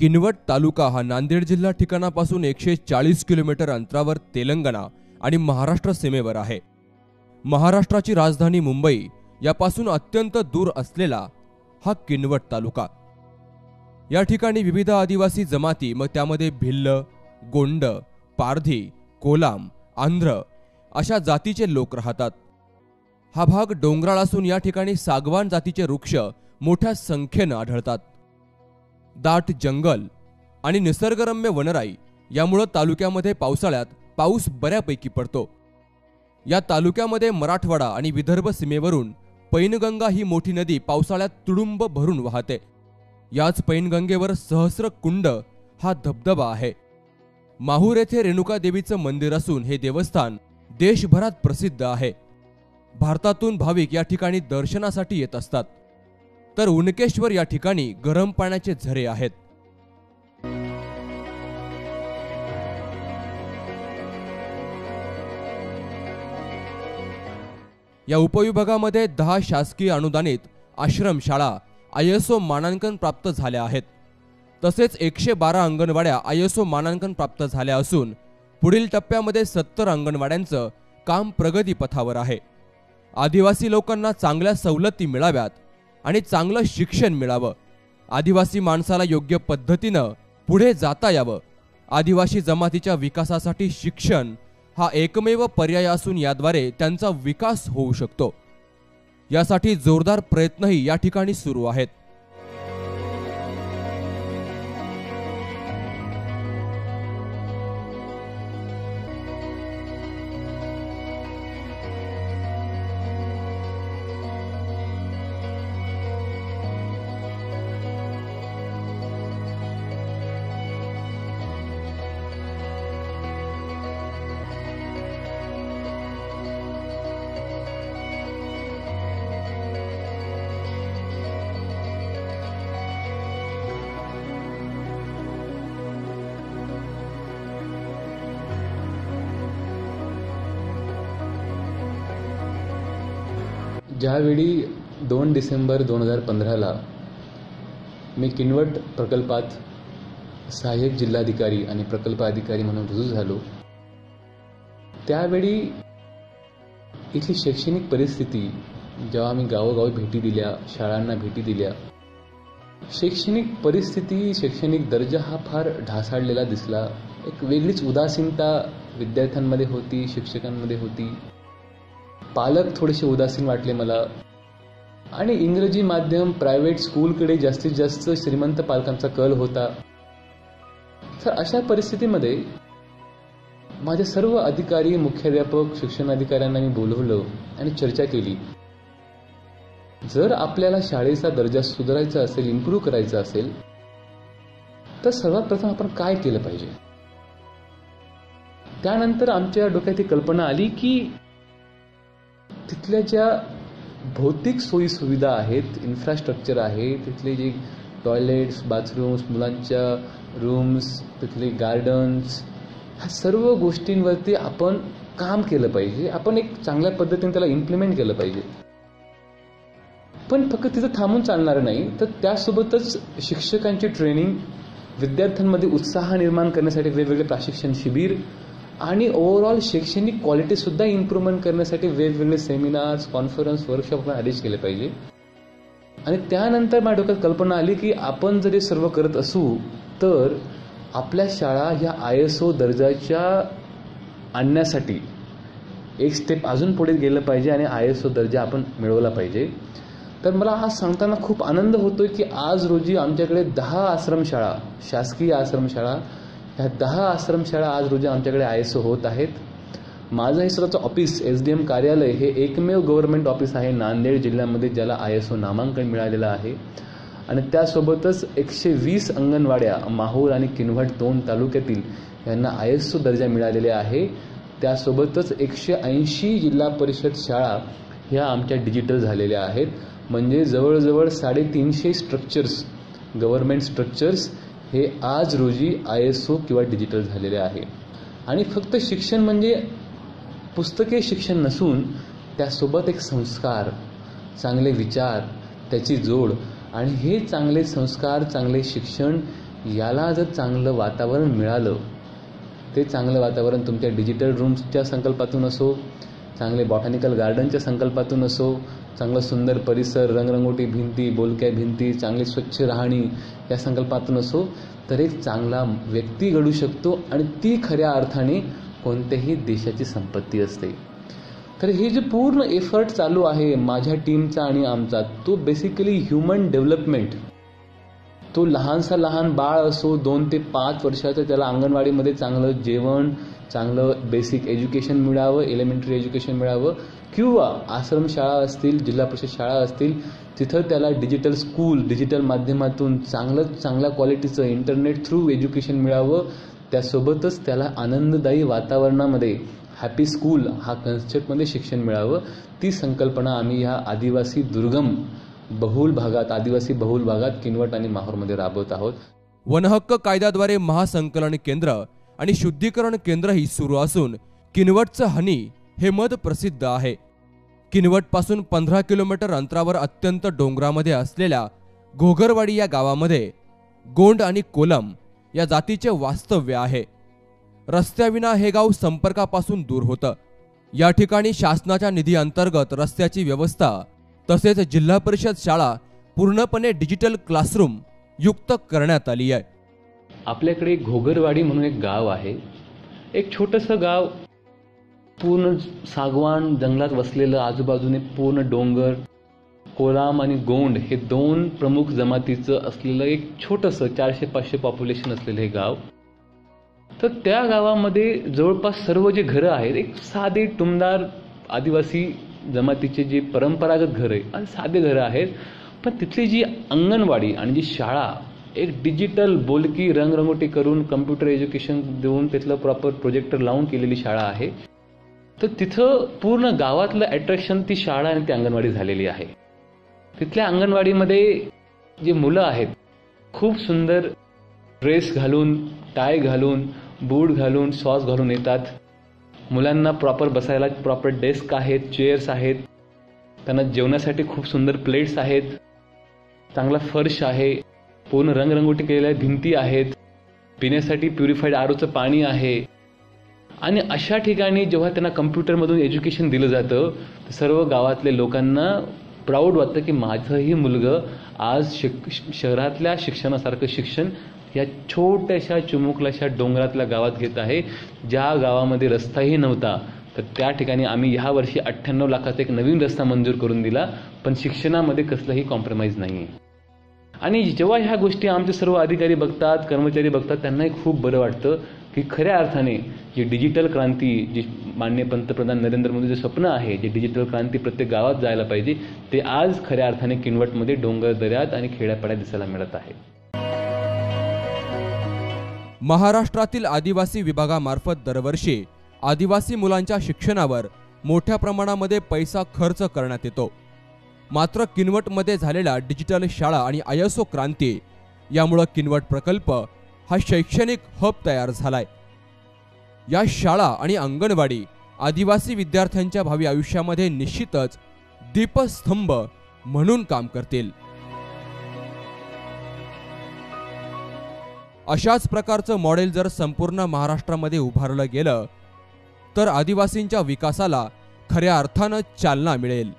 किनवट तालुका हा नांदेड जिल्हा ठिकाणापासून एकशे चाळीस किलोमीटर अंतरावर तेलंगणा आणि महाराष्ट्र सीमेवर आहे. महाराष्ट्राची राजधानी मुंबई यापासून अत्यंत दूर असलेला हा किनवट तालुका. या ठिकाणी विविध आदिवासी जमाती मग त्यामध्ये भिल्ल गोंड पारधी कोलाम आंध्र अशा जातीचे लोक राहतात. हा भाग डोंगराळ असून या ठिकाणी सागवान जातीचे वृक्ष मोठ्या संख्येनं आढळतात. दाट जंगल आणि निसर्गरम्य वनराई यामुळं तालुक्यामध्ये पावसाळ्यात पाऊस बऱ्यापैकी पडतो. या तालुक्यामध्ये मराठवाडा आणि विदर्भ सीमेवरून पैनगंगा ही मोठी नदी पावसाळ्यात तुडुंब भरून वाहते. याच पैनगंगेवर सहस्र कुंड हा धबधबा आहे. माहूर येथे रेणुका देवीचं मंदिर असून हे देवस्थान देशभरात प्रसिद्ध आहे. भारतातून भाविक या ठिकाणी दर्शनासाठी येत असतात. तर उनकेश्वर या ठिकाणी गरम पाण्याचे झरे आहेत. या उपविभागामध्ये दहा शासकीय अनुदानित आश्रमशाळा आयएसओ मानांकन प्राप्त झाल्या आहेत. तसेच एकशे बारा अंगणवाड्या आयएसओ मानांकन प्राप्त झाल्या असून पुढील टप्प्यामध्ये सत्तर अंगणवाड्यांचं काम प्रगतीपथावर आहे. आदिवासी लोकांना चांगल्या सवलती मिळाव्यात आणि चांगलं शिक्षण मिळावं. आदिवासी माणसाला योग्य पद्धतीनं पुढे जाता यावं. आदिवासी जमातीच्या विकासासाठी शिक्षण हा एकमेव पर्याय असून याद्वारे त्यांचा विकास होऊ शकतो. यासाठी जोरदार प्रयत्नही या ठिकाणी सुरू आहेत. ज्यावेळी दोन डिसेंबर दोन हजार पंधराला मी किनवट प्रकल्पात सहाय्यक जिल्हाधिकारी आणि प्रकल्प अधिकारी म्हणून रुजू झालो त्यावेळी इथली शैक्षणिक परिस्थिती जेव्हा मी गावोगावी भेटी दिल्या शाळांना भेटी दिल्या शैक्षणिक परिस्थिती शैक्षणिक दर्जा हा फार ढासाळलेला दिसला. एक वेगळीच उदासीनता विद्यार्थ्यांमध्ये होती शिक्षकांमध्ये होती. पालक थोडेसे उदासीन वाटले मला. आणि इंग्रजी माध्यम प्रायव्हेट स्कूलकडे जास्तीत जास्त श्रीमंत पालकांचा कल होता. तर अशा परिस्थितीमध्ये माझे सर्व अधिकारी मुख्याध्यापक शिक्षण अधिकाऱ्यांना मी बोलवलं आणि चर्चा केली. जर आपल्याला शाळेचा दर्जा सुधारायचा असेल इम्प्रूव्ह करायचा असेल तर सर्वात प्रथम आपण काय केलं पाहिजे? त्यानंतर आमच्या डोक्यात ही कल्पना आली की तिथल्या ज्या भौतिक सोयीसुविधा आहेत इन्फ्रास्ट्रक्चर आहे तिथले जे टॉयलेट्स बाथरूम्स मुलांच्या रूम्स तिथले गार्डन्स ह्या सर्व गोष्टींवरती आपण काम केलं पाहिजे. आपण एक चांगल्या पद्धतीने त्याला इम्प्लिमेंट केलं पाहिजे. पण फक्त तिथं थांबून चालणार नाही तर त्यासोबतच शिक्षकांची ट्रेनिंग विद्यार्थ्यांमध्ये उत्साह निर्माण करण्यासाठी वेगवेगळे प्रशिक्षण शिबिर आणि ओव्हरऑल शैक्षणिक क्वालिटी सुद्धा इम्प्रूव्हमेंट करण्यासाठी वेगवेगळे सेमिनार्स कॉन्फरन्स वर्कशॉप आपण अरेंज केले पाहिजे. आणि त्यानंतर माझ्या डोक्यात कल्पना आली की आपण जर हे सर्व करत असू तर आपल्या शाळा ह्या आय एस ओ दर्जाच्या आणण्यासाठी एक स्टेप अजून पुढे गेलं पाहिजे आणि आय एस ओ दर्जा आपण मिळवला पाहिजे. तर मला आज सांगताना खूप आनंद होतोय की आज रोजी आमच्याकडे दहा आश्रमशाळा शासकीय आश्रमशाळा ह्या दहा आश्रमशाळा आज रोजी आमच्याकडे आय एस ओ होत आहेत. माझं हे स्वतःचं ऑफिस एस डी एम कार्यालय हे एकमेव गव्हर्नमेंट ऑफिस आहे नांदेड जिल्ह्यामध्ये ज्याला आय एस ओ नामांकन मिळालेलं आहे. आणि त्यासोबतच एकशे वीस अंगणवाड्या माहूर आणि किनवट दोन तालुक्यातील यांना आय एस ओ दर्जा मिळालेला आहे. त्यासोबतच एकशे ऐंशी जिल्हा परिषद शाळा ह्या आमच्या डिजिटल झालेल्या आहेत. म्हणजे जवळजवळ साडेतीनशे स्ट्रक्चर्स गव्हर्नमेंट स्ट्रक्चर्स हे आज रोजी आय एस ओ किंवा डिजिटल झालेले आहे. आणि फक्त शिक्षण म्हणजे पुस्तके शिक्षण नसून त्यासोबत एक संस्कार चांगले विचार त्याची जोड आणि हे चांगले संस्कार चांगले शिक्षण याला जर चांगलं वातावरण मिळालं ते चांगलं वातावरण तुमच्या डिजिटल रूम्सच्या संकल्पातून असो चांगले बॉटॅनिकल गार्डनच्या संकल्पातून असो चांगलं सुंदर परिसर रंगरंगोटी भिंती बोलक्या भिंती चांगली स्वच्छ राहणी या संकल्पातून असो तर एक चांगला व्यक्ती घडू शकतो आणि ती खऱ्या अर्थाने कोणत्याही देशाची संपत्ती असते. तर हे जे पूर्ण एफर्ट चालू आहे माझ्या टीमचा आणि आमचा तो बेसिकली ह्युमन डेव्हलपमेंट तो लहानसा लहान बाळ असो दोन ते पाच वर्षाचं त्याला अंगणवाडीमध्ये चांगलं जेवण चांगलं बेसिक एज्युकेशन मिळावं एलिमेंटरी एज्युकेशन मिळावं किंवा आश्रमशाळा असतील जिल्हा परिषद शाळा असतील तिथं त्याला डिजिटल स्कूल डिजिटल माध्यमातून चांगलं चांगल्या क्वालिटीचं इंटरनेट थ्रू एज्युकेशन मिळावं त्यासोबतच त्याला आनंददायी वातावरणामध्ये हॅपी स्कूल हा कन्सेप्टमध्ये शिक्षण मिळावं. ती संकल्पना आम्ही ह्या आदिवासी दुर्गम बहुल भागात आदिवासी बहुल भागात किनवट आणि माहूरमध्ये राबवत आहोत. वनहक्क कायद्याद्वारे महासंकलन केंद्र आणि शुद्धीकरण केंद्रही सुरू असून किनवटचं हनी हे मध प्रसिद्ध आहे. किनवटपासून पंधरा किलोमीटर अंतरावर अत्यंत डोंगरामध्ये असलेल्या घोगरवाडी या गावामध्ये गोंड आणि कोलम या जातीचे वास्तव्य आहे. रस्त्याविना हे गाव संपर्कापासून दूर होतं. या ठिकाणी शासनाच्या निधी अंतर्गत रस्त्याची व्यवस्था तसेच जिल्हा परिषद शाळा पूर्णपणे डिजिटल क्लासरूम युक्त करण्यात आली आहे. आपल्याकडे घोगरवाडी म्हणून एक गाव आहे. एक छोटंसं गाव. पूर्ण सागवान जंगलात वसलेलं आजूबाजूने पूर्ण डोंगर कोलाम आणि गोंड हे दोन प्रमुख जमातीचं असलेलं एक छोटंसं चारशे पाचशे पॉप्युलेशन असलेलं हे गाव. तर त्या गावामध्ये जवळपास सर्व जे घरं आहेत एक साधे टुमदार आदिवासी जमातीचे जे परंपरागत घरं आहे आणि साधे घरं आहेत. पण तिथली जी अंगणवाडी आणि जी शाळा एक डिजिटल बोलकी रंगरंगोटी करून कम्प्युटर एज्युकेशन देऊन तिथलं प्रॉपर प्रोजेक्टर लावून केलेली शाळा आहे. तर तिथं पूर्ण गावातलं अट्रॅक्शन ती शाळा आणि ती अंगणवाडी झालेली आहे. तिथल्या अंगणवाडीमध्ये जे मुलं आहेत खूप सुंदर ड्रेस घालून टाय घालून बूट घालून सॉस घालून येतात. मुलांना प्रॉपर बसायला प्रॉपर डेस्क आहेत चेअर्स आहेत. त्यांना जेवणासाठी खूप सुंदर प्लेट्स आहेत. चांगला फर्श आहे. पूर्ण रंगरंगोटी केलेल्या भिंती आहेत. पिण्यासाठी प्युरिफाईड आरोचं पाणी आहे. आणि अशा ठिकाणी जेव्हा त्यांना कम्प्युटरमधून एज्युकेशन दिलं जातं तर सर्व गावातल्या लोकांना प्राऊड वाटतं की माझंही मुलगं आज शिक शहरातल्या शिक्षणासारखं शिक्षण या छोट्याशा चिमुकल्याशा डोंगरातल्या गावात घेत आहे. ज्या गावामध्ये रस्ताही नव्हता तर त्या ठिकाणी आम्ही ह्या वर्षी अठ्ठ्याण्णव लाखाचा एक नवीन रस्ता मंजूर करून दिला पण शिक्षणामध्ये कसलंही कॉम्प्रोमाइज नाही आहे आणि जेव्हा ह्या गोष्टी आमचे सर्व अधिकारी बघतात कर्मचारी बघतात त्यांनाही खूप बरं वाटतं की खऱ्या अर्थाने जी डिजिटल क्रांती जी मान्य पंतप्रधान नरेंद्र मोदीचं स्वप्न आहे जे डिजिटल क्रांती प्रत्येक गावात जायला पाहिजे ते आज खऱ्या अर्थाने किनवटमध्ये डोंगर दऱ्यात आणि खेड्यापाड्यात दिसायला मिळत आहे. महाराष्ट्रातील आदिवासी विभागामार्फत दरवर्षी आदिवासी मुलांच्या शिक्षणावर मोठ्या प्रमाणामध्ये पैसा खर्च करण्यात येतो. मात्र किनवटमध्ये झालेला डिजिटल शाळा आणि आयसो क्रांती यामुळं किनवट प्रकल्प हा शैक्षणिक हब तयार झालाय. या शाळा आणि अंगणवाडी आदिवासी विद्यार्थ्यांच्या भावी आयुष्यामध्ये निश्चितच दीपस्तंभ म्हणून काम करतील. अशाच प्रकारचं मॉडेल जर संपूर्ण महाराष्ट्रामध्ये उभारलं गेलं तर आदिवासींच्या विकासाला खऱ्या अर्थानं चालना मिळेल.